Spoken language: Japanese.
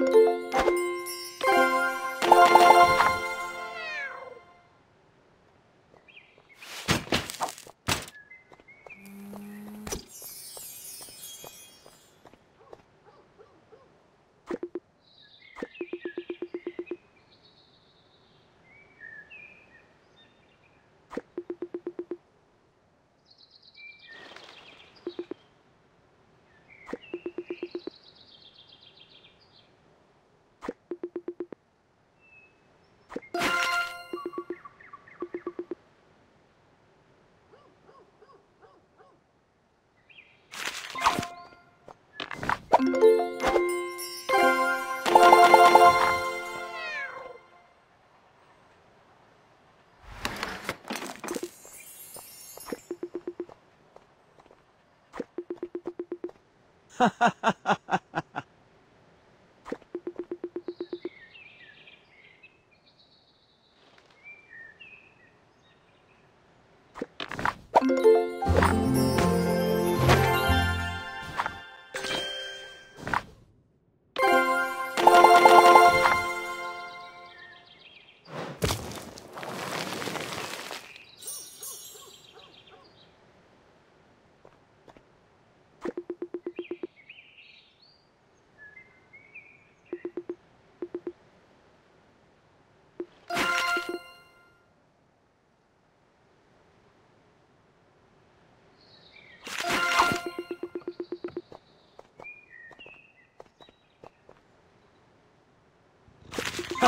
Música ハハハハ